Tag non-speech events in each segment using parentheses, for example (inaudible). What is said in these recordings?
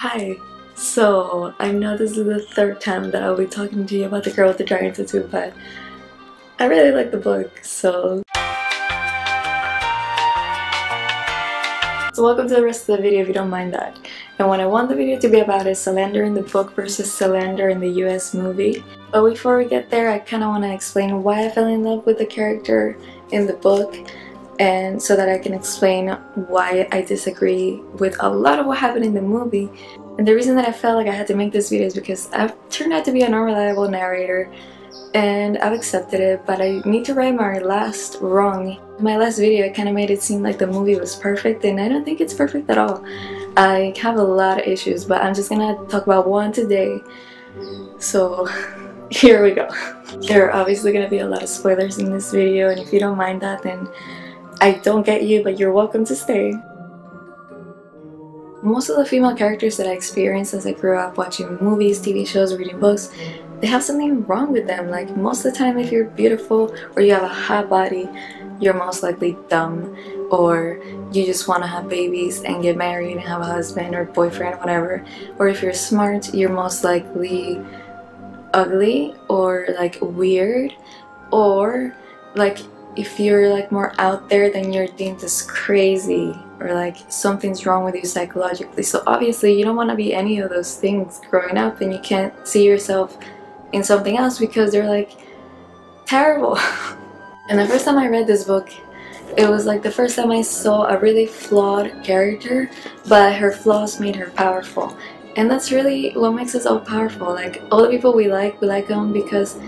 Hi. So, I know this is the third time that I'll be talking to you about The Girl with the Dragon Tattoo, but I really like the book, so... So welcome to the rest of the video if you don't mind that. And what I want the video to be about is Salander in the book versus Salander in the US movie. But before we get there, I kind of want to explain why I fell in love with the character in the book and so that I can explain why I disagree with a lot of what happened in the movie. And the reason that I felt like I had to make this video is because I've turned out to be an unreliable narrator and I've accepted it, but I need to right my last wrong. My last video, I kind of made it seem like the movie was perfect, and I don't think it's perfect at all. I have a lot of issues, but I'm just gonna talk about one today. So, (laughs) here we go. There are obviously gonna be a lot of spoilers in this video, and if you don't mind that, then I don't get you, but you're welcome to stay. Most of the female characters that I experienced as I grew up watching movies, TV shows, reading books, they have something wrong with them. Like most of the time if you're beautiful or you have a hot body, you're most likely dumb or you just want to have babies and get married and have a husband or boyfriend or whatever. Or if you're smart, you're most likely ugly or like weird or like if you're like more out there then you're deemed as crazy or like something's wrong with you psychologically. So obviously you don't want to be any of those things growing up and you can't see yourself in something else because they're like terrible. (laughs) And the first time I read this book it was like the first time I saw a really flawed character but her flaws made her powerful. And that's really what makes us all powerful. Like all the people we like we like them because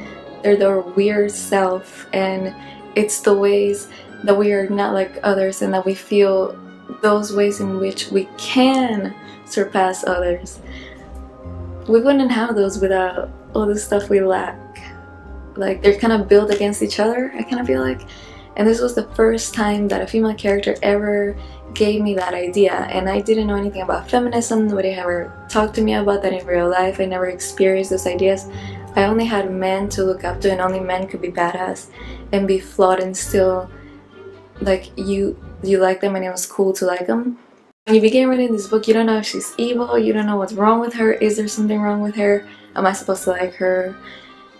they're their weird self and it's the ways that we are not like others and that we feel those ways in which we can surpass others. We wouldn't have those without all the stuff we lack. Like they're kind of built against each other, I kind of feel like. And this was the first time that a female character ever gave me that idea. And I didn't know anything about feminism, nobody ever talked to me about that in real life. I never experienced those ideas. I only had men to look up to and only men could be badass and be flawed and still like you you like them and it was cool to like them. When you begin reading this book, you don't know if she's evil, you don't know what's wrong with her, is there something wrong with her, am I supposed to like her?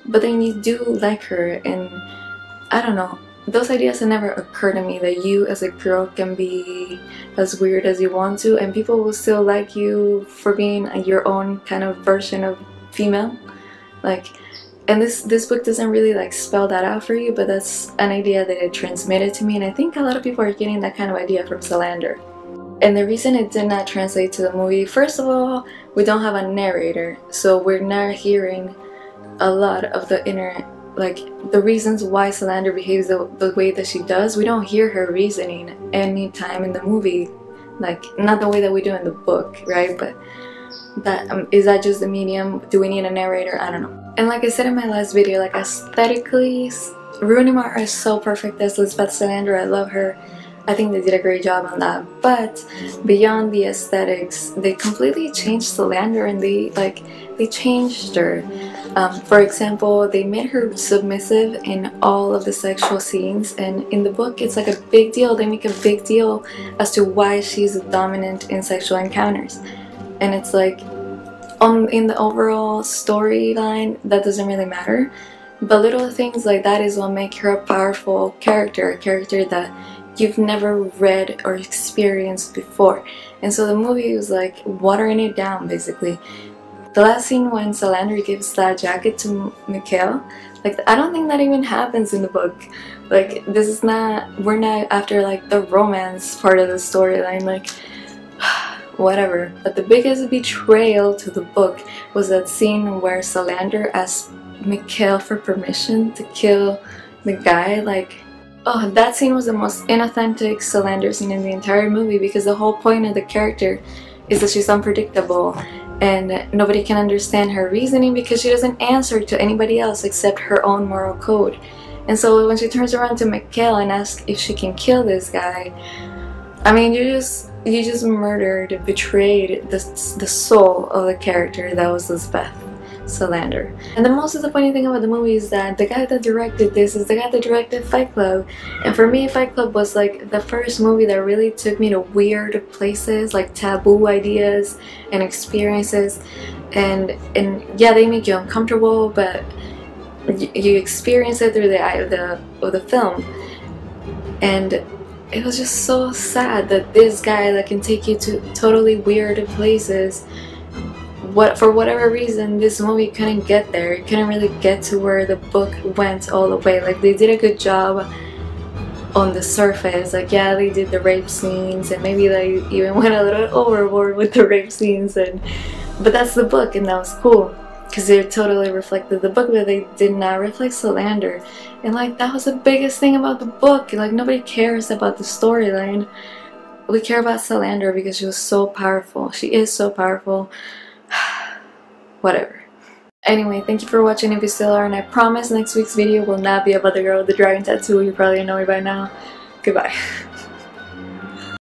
But then you do like her and I don't know, those ideas have never occurred to me that you as a girl can be as weird as you want to and people will still like you for being your own kind of version of female. Like, and this this book doesn't really like spell that out for you, but that's an idea that it transmitted to me, and I think a lot of people are getting that kind of idea from Salander. And the reason it did not translate to the movie, first of all, we don't have a narrator, so we're not hearing a lot of the inner, like, the reasons why Salander behaves the, the way that she does. We don't hear her reasoning anytime in the movie, like, not the way that we do in the book, right? But that um, is that just the medium? Do we need a narrator? I don't know. And like i said in my last video like aesthetically Rooney Mara is so perfect as Lisbeth Salander. I love her. I think they did a great job on that. But beyond the aesthetics they completely changed Salander and they like they changed her. Um, for example they made her submissive in all of the sexual scenes. And in the book it's like a big deal. They make a big deal as to why she's dominant in sexual encounters and it's like on in the overall storyline that doesn't really matter. But little things like that is what make her a powerful character a character that you've never read or experienced before. And so the movie was like watering it down basically. The last scene when Salander gives that jacket to Mikael like I don't think that even happens in the book. Like this is not we're not after like the romance part of the storyline. Like whatever. But the biggest betrayal to the book was that scene where Salander asked Mikael for permission to kill the guy. Like, oh, that scene was the most inauthentic Salander scene in the entire movie because the whole point of the character is that she's unpredictable and nobody can understand her reasoning because she doesn't answer to anybody else except her own moral code. And so when she turns around to Mikael and asks if she can kill this guy, I mean, you just you just murdered, betrayed the, the soul of the character that was Lisbeth. Salander. And the most disappointing thing about the movie is that the guy that directed this is the guy that directed Fight Club. And for me, Fight Club was like the first movie that really took me to weird places, like taboo ideas and experiences. And and yeah, they make you uncomfortable, but you experience it through the eye of the of the film. And it was just so sad that this guy that can take you to totally weird places. What for whatever reason this movie couldn't get there. It couldn't really get to where the book went all the way. Like they did a good job on the surface. Like yeah they did the rape scenes and maybe they even (laughs) went a little overboard with the rape scenes and but that's the book and that was cool because they totally reflected the book but they did not reflect Salander and like that was the biggest thing about the book like nobody cares about the storyline we care about Salander because she was so powerful she is so powerful (sighs) whatever. Anyway, thank you for watching if you still are, and I promise next week's video will not be about the girl with the dragon tattoo. You probably know by now. Goodbye. (laughs)